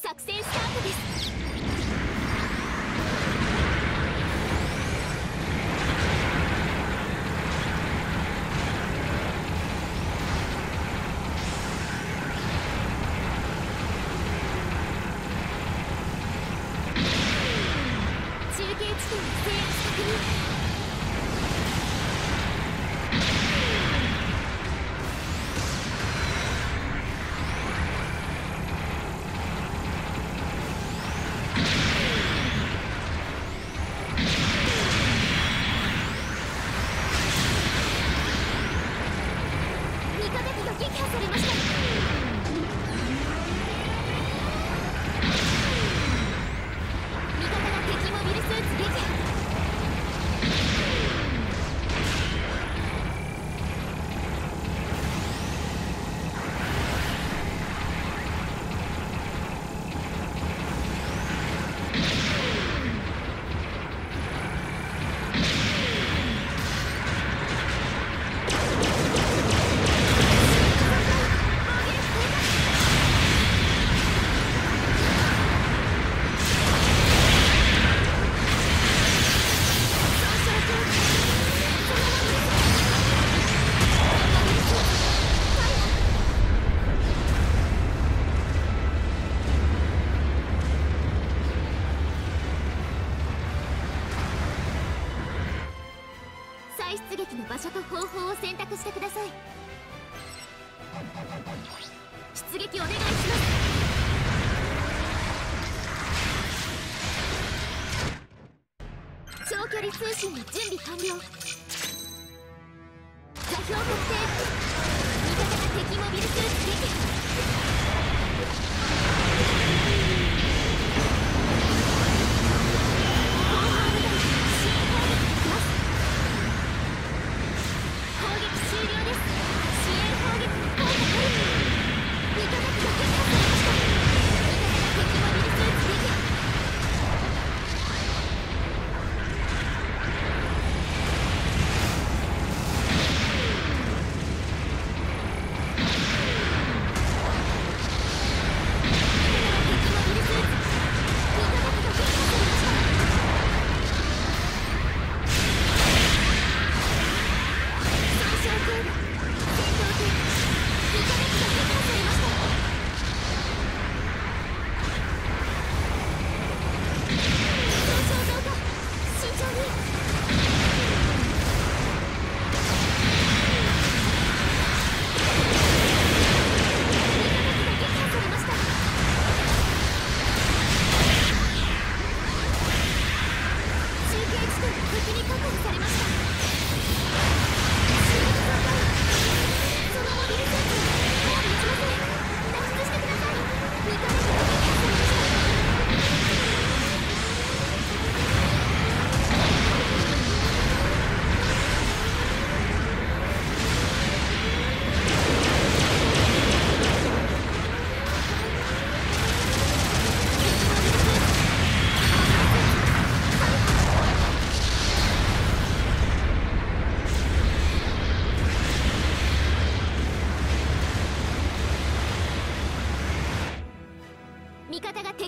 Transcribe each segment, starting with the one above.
作戦スタートです。中継地点を制圧確認。の場所と方法を選択してください。出撃お願いします。長距離通信の準備完了。座標確定。味方が敵モビルスーツ撃破。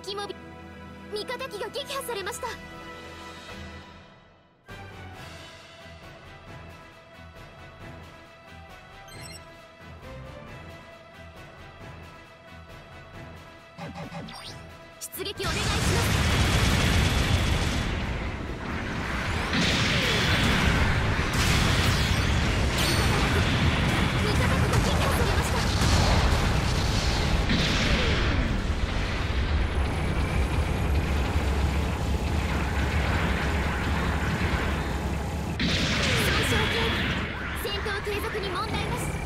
敵も味方機が撃破されました。出撃お願いします。継続に問題なし。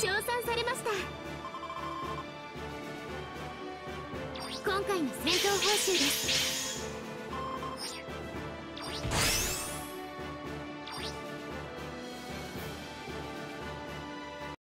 称賛されました。今回の戦闘報酬です。